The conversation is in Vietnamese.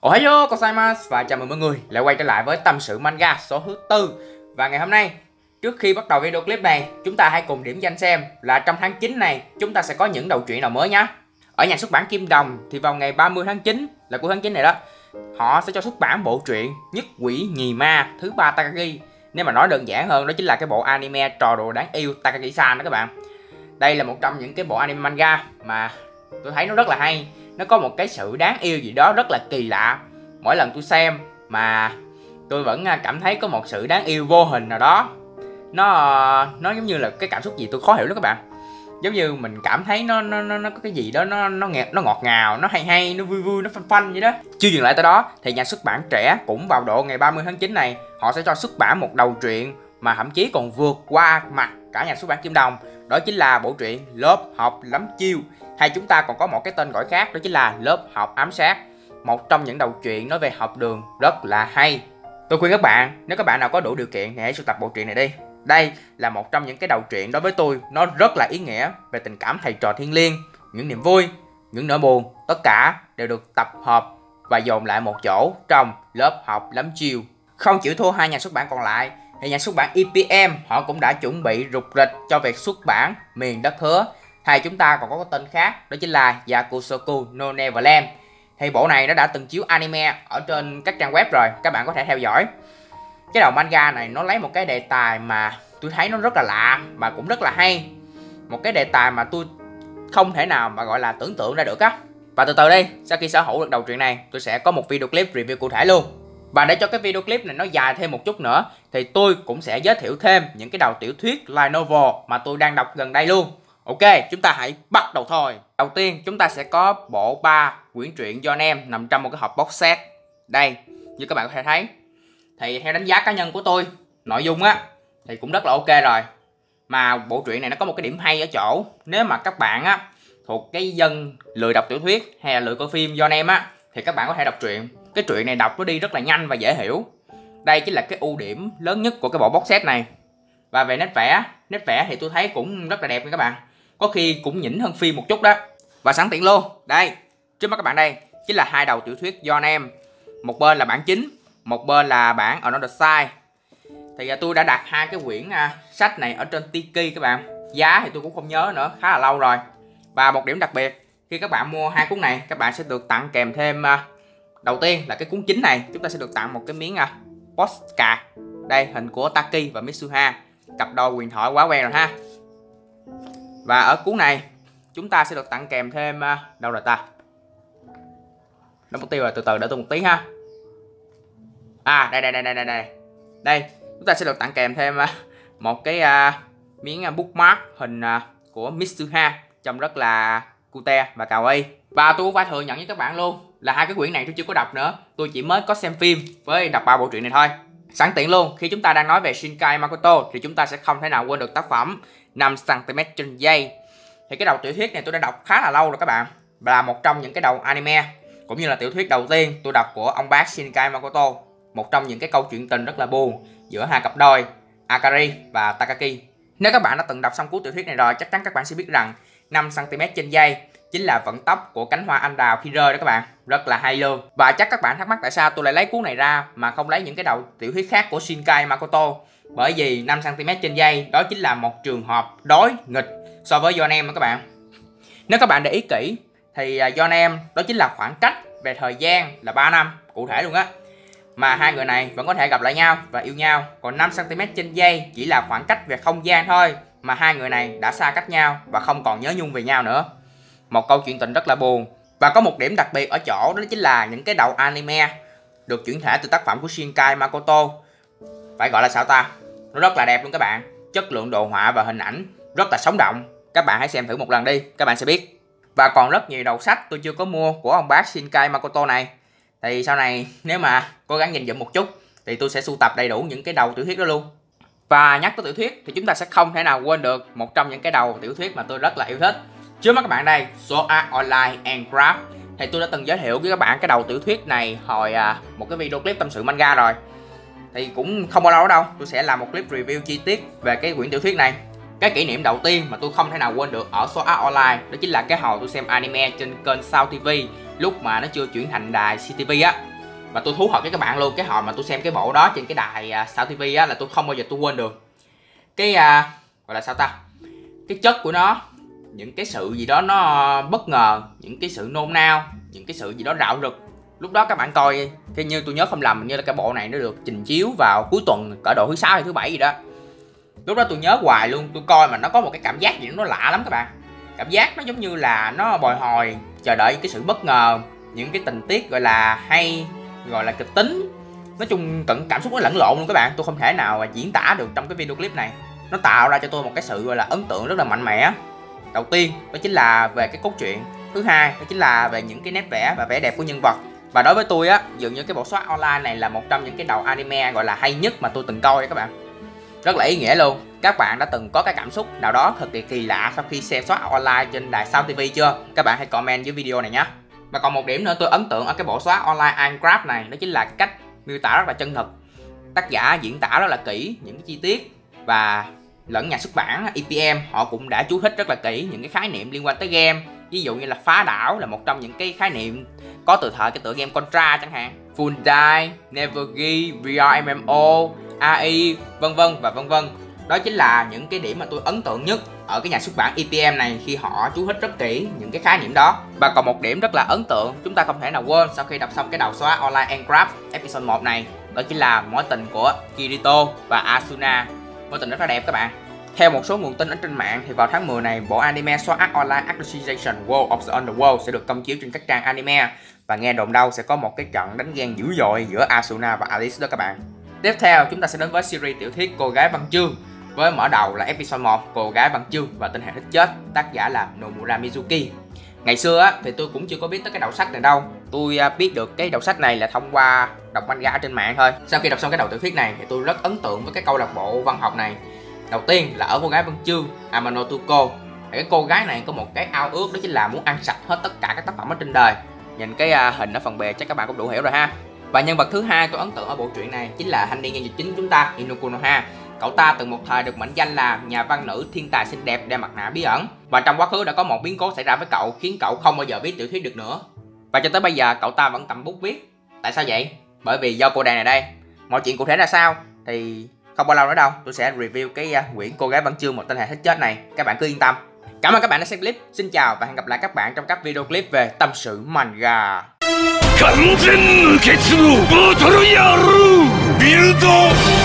Ohayo gozaimasu và chào mừng mọi người lại quay trở lại với tâm sự manga số thứ tư. Và ngày hôm nay, trước khi bắt đầu video clip này, chúng ta hãy cùng điểm danh xem là trong tháng 9 này chúng ta sẽ có những đầu truyện nào mới nhé Ở nhà xuất bản Kim Đồng thì vào ngày 30 tháng 9 là cuối tháng 9 này đó Họ sẽ cho xuất bản bộ truyện Nhất Quỷ Nhì Ma thứ ba Takagi. Nếu mà nói đơn giản hơn đó chính là cái bộ anime trò đồ đáng yêu Takagi-san đó các bạn. Đây là một trong những cái bộ anime manga mà tôi thấy nó rất là hay nó có một cái sự đáng yêu gì đó rất là kỳ lạ. Mỗi lần tôi xem mà tôi vẫn à, cảm thấy có một sự đáng yêu vô hình nào đó. Nó à, nó giống như là cái cảm xúc gì tôi khó hiểu lắm các bạn. Giống như mình cảm thấy nó nó nó, nó có cái gì đó nó nó ngọt nó ngọt ngào nó hay hay nó vui vui nó phanh phanh vậy đó. Chưa dừng lại tới đó thì nhà xuất bản trẻ cũng vào độ ngày 30 tháng 9 này họ sẽ cho xuất bản một đầu truyện mà thậm chí còn vượt qua mặt cả nhà xuất bản Kim Đồng đó chính là bộ truyện lớp học lắm chiêu. Hay chúng ta còn có một cái tên gọi khác, đó chính là lớp học ám sát. Một trong những đầu truyện nói về học đường rất là hay. Tôi khuyên các bạn, nếu các bạn nào có đủ điều kiện thì hãy sưu tập bộ truyện này đi. Đây là một trong những cái đầu truyện đối với tôi, nó rất là ý nghĩa về tình cảm thầy trò thiên liêng, những niềm vui, những nỗi buồn, tất cả đều được tập hợp và dồn lại một chỗ trong lớp học lắm chiêu không chịu thua hai nhà xuất bản còn lại. Thì nhà xuất bản EPM họ cũng đã chuẩn bị rục rịch cho việc xuất bản miền đất hứa. Hay chúng ta còn có cái tên khác, đó chính là Yakusoku no Neverland. Thì bộ này nó đã từng chiếu anime ở trên các trang web rồi, các bạn có thể theo dõi. Cái đầu manga này nó lấy một cái đề tài mà tôi thấy nó rất là lạ, mà cũng rất là hay. Một cái đề tài mà tôi không thể nào mà gọi là tưởng tượng ra được á. Và từ từ đi, sau khi sở hữu được đầu truyện này, tôi sẽ có một video clip review cụ thể luôn và để cho cái video clip này nó dài thêm một chút nữa thì tôi cũng sẽ giới thiệu thêm những cái đầu tiểu thuyết light novel mà tôi đang đọc gần đây luôn Ok, chúng ta hãy bắt đầu thôi. Đầu tiên, chúng ta sẽ có bộ 3 quyển truyện do anh em nằm trong một cái hộp box set. Đây, như các bạn có thể thấy. Thì theo đánh giá cá nhân của tôi, nội dung á thì cũng rất là ok rồi. Mà bộ truyện này nó có một cái điểm hay ở chỗ, nếu mà các bạn á thuộc cái dân lười đọc tiểu thuyết hay là lười coi phim do anh em á thì các bạn có thể đọc truyện. Cái truyện này đọc nó đi rất là nhanh và dễ hiểu. Đây chính là cái ưu điểm lớn nhất của cái bộ box set này. Và về nét vẽ, nét vẽ thì tôi thấy cũng rất là đẹp nha các bạn. Có khi cũng nhỉnh hơn phim một chút đó. Và sẵn tiện luôn đây trước mắt các bạn đây chính là hai đầu tiểu thuyết do anh em. Một bên là bản chính một bên là bản Another Side thì à, tôi đã đặt hai cái quyển à, sách này ở trên Tiki các bạn. Giá thì tôi cũng không nhớ nữa khá là lâu rồi. Và một điểm đặc biệt khi các bạn mua hai cuốn này các bạn sẽ được tặng kèm thêm à, đầu tiên là cái cuốn chính này chúng ta sẽ được tặng một cái miếng à, postcard. Đây hình của Taki và Mitsuha. Cặp đôi quyền thoại quá quen rồi ha. Và ở cuốn này chúng ta sẽ được tặng kèm thêm à, đâu rồi ta? Nó mục tiêu rồi từ từ đợi tôi một tí ha. À đây đây đây đây đây đây. Đây chúng ta sẽ được tặng kèm thêm à, một cái uh, miếng bookmark hình uh, của Mitsuha trông rất là cute và kawaii. Và tôi cũng phải thừa nhận với các bạn luôn là hai cái quyển này tôi chưa có đọc nữa. Tôi chỉ mới có xem phim với đọc ba bộ truyện này thôi. Sẵn tiện luôn, khi chúng ta đang nói về Shinkai Makoto thì chúng ta sẽ không thể nào quên được tác phẩm 5cm trên giây. Thì cái đầu tiểu thuyết này tôi đã đọc khá là lâu rồi các bạn. Là một trong những cái đầu anime, cũng như là tiểu thuyết đầu tiên tôi đọc của ông bác Shinkai Makoto. Một trong những cái câu chuyện tình rất là buồn giữa hai cặp đôi, Akari và Takaki. Nếu các bạn đã từng đọc xong cuốn tiểu thuyết này rồi, chắc chắn các bạn sẽ biết rằng 5cm trên giây chính là vận tốc của cánh hoa anh đào khi rơi đó các bạn. Rất là hay luôn. Và chắc các bạn thắc mắc tại sao tôi lại lấy cuốn này ra mà không lấy những cái đầu tiểu thuyết khác của Shinkai Makoto. Bởi vì 5cm trên dây đó chính là một trường hợp đối nghịch so với John em đó các bạn. Nếu các bạn để ý kỹ thì à, John em đó chính là khoảng cách về thời gian là 3 năm cụ thể luôn á. Mà hai người này vẫn có thể gặp lại nhau và yêu nhau. Còn 5cm trên dây chỉ là khoảng cách về không gian thôi mà hai người này đã xa cách nhau và không còn nhớ nhung về nhau nữa một câu chuyện tình rất là buồn. Và có một điểm đặc biệt ở chỗ đó chính là những cái đầu anime được chuyển thể từ tác phẩm của Shinkai Makoto. Phải gọi là sao ta? Nó rất là đẹp luôn các bạn. Chất lượng đồ họa và hình ảnh rất là sống động. Các bạn hãy xem thử một lần đi, các bạn sẽ biết. Và còn rất nhiều đầu sách tôi chưa có mua của ông bác Shinkai Makoto này. Thì sau này nếu mà cố gắng nhìn dụm một chút thì tôi sẽ sưu tập đầy đủ những cái đầu tiểu thuyết đó luôn. Và nhắc tới tiểu thuyết thì chúng ta sẽ không thể nào quên được một trong những cái đầu tiểu thuyết mà tôi rất là yêu thích trước mắt các bạn đây số Art Online and Craft. Thì tôi đã từng giới thiệu với các bạn cái đầu tiểu thuyết này hồi à, một cái video clip tâm sự manga rồi. Thì cũng không bao lâu đâu tôi sẽ làm một clip review chi tiết về cái quyển tiểu thuyết này. Cái kỷ niệm đầu tiên mà tôi không thể nào quên được ở số Art Online đó chính là cái hồi tôi xem anime trên kênh Sao TV lúc mà nó chưa chuyển thành đài CTV á. Và tôi thú thật với các bạn luôn cái hồi mà tôi xem cái bộ đó trên cái đài à, Sao TV á là tôi không bao giờ tôi quên được. Cái à, gọi là sao ta? Cái chất của nó những cái sự gì đó nó bất ngờ, những cái sự nôn nao, những cái sự gì đó rạo rực. Lúc đó các bạn coi thế như tôi nhớ không lầm như là cái bộ này nó được trình chiếu vào cuối tuần, cỡ độ thứ sáu hay thứ bảy gì đó. Lúc đó tôi nhớ hoài luôn, tôi coi mà nó có một cái cảm giác gì đó nó lạ lắm các bạn. Cảm giác nó giống như là nó bồi hồi, chờ đợi cái sự bất ngờ, những cái tình tiết gọi là hay, gọi là kịch tính. Nói chung tận cảm xúc nó lẫn lộn luôn các bạn, tôi không thể nào diễn tả được trong cái video clip này. Nó tạo ra cho tôi một cái sự gọi là ấn tượng rất là mạnh mẽ đầu tiên, đó chính là về cái cốt truyện. Thứ hai, đó chính là về những cái nét vẽ và vẻ đẹp của nhân vật. Và đối với tôi á dường như cái bộ soát online này là một trong những cái đầu anime gọi là hay nhất mà tôi từng coi các bạn. Rất là ý nghĩa luôn. Các bạn đã từng có cái cảm xúc nào đó thật kỳ kỳ lạ sau khi xem soát online trên đài sao tv chưa? Các bạn hãy comment dưới video này nhé. Và còn một điểm nữa tôi ấn tượng ở cái bộ soát online Minecraft này, đó chính là cách miêu tả rất là chân thực. Tác giả diễn tả rất là kỹ những cái chi tiết và lẫn nhà xuất bản EPM họ cũng đã chú thích rất là kỹ những cái khái niệm liên quan tới game. Ví dụ như là phá đảo là một trong những cái khái niệm có từ thời cái tựa game Contra chẳng hạn. Full Die, Never Give, VR MMO, AI, vân vân và vân vân. Đó chính là những cái điểm mà tôi ấn tượng nhất ở cái nhà xuất bản EPM này khi họ chú thích rất kỹ những cái khái niệm đó. Và còn một điểm rất là ấn tượng chúng ta không thể nào quên sau khi đọc xong cái đầu xóa online Minecraft episode 1 này đó chính là mối tình của Kirito và Asuna mối tình rất là đẹp các bạn theo một số nguồn tin ở trên mạng thì vào tháng 10 này, bộ anime Sword Art Online Accusation World of the Underworld sẽ được công chiếu trên các trang anime và nghe đồn đâu sẽ có một cái trận đánh ghen dữ dội giữa Asuna và Alice đó các bạn. Tiếp theo chúng ta sẽ đến với series tiểu thuyết Cô gái văn chương với mở đầu là episode 1 Cô gái văn chương và tên hệ thích chết tác giả là Nomura Mizuki. Ngày xưa á, thì tôi cũng chưa có biết tới cái đầu sách này đâu. Tôi à, biết được cái đầu sách này là thông qua đọc manga trên mạng thôi. Sau khi đọc xong cái đầu tiểu thuyết này thì tôi rất ấn tượng với cái câu lạc bộ văn học này. Đầu tiên là ở cô gái văn Chương Amano Tuko cái cô gái này có một cái ao ước đó chính là muốn ăn sạch hết tất cả các tác phẩm ở trên đời. Nhìn cái à, hình ở phần bề chắc các bạn cũng đủ hiểu rồi ha. Và nhân vật thứ hai tôi ấn tượng ở bộ truyện này chính là thanh niên nhân vật chính chúng ta Inuko cậu ta từng một thời được mệnh danh là nhà văn nữ thiên tài xinh đẹp đeo mặt nạ bí ẩn và trong quá khứ đã có một biến cố xảy ra với cậu khiến cậu không bao giờ viết tiểu thuyết được nữa và cho tới bây giờ cậu ta vẫn cầm bút viết tại sao vậy bởi vì do cô đàn này đây mọi chuyện cụ thể là sao thì không bao lâu nữa đâu tôi sẽ review cái uh, quyển cô gái văn chương một tên hề thích chết này các bạn cứ yên tâm cảm ơn các bạn đã xem clip xin chào và hẹn gặp lại các bạn trong các video clip về tâm sự manga 完全無欠のボトル野郎ビルド